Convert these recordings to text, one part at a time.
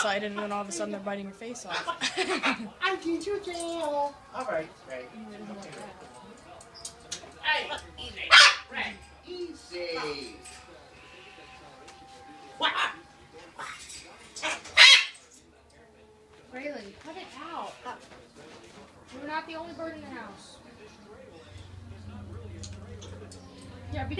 excited, and then all of a sudden they're biting your face off. I need you jail. All right, right. Hey, easy. Ah! Right, easy. What? Raylan, cut it out. Uh, you're not the only bird in the house. Yeah, be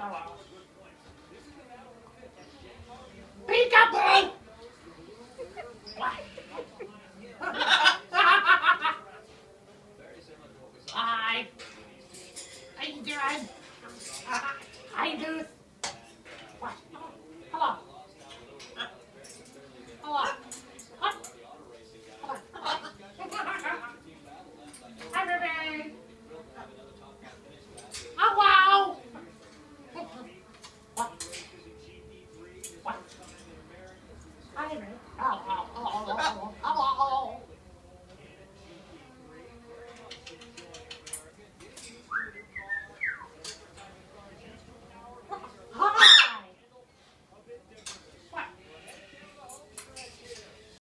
Carmelo. Peekaboo! I, I do. oh oh oh oh. oh, oh.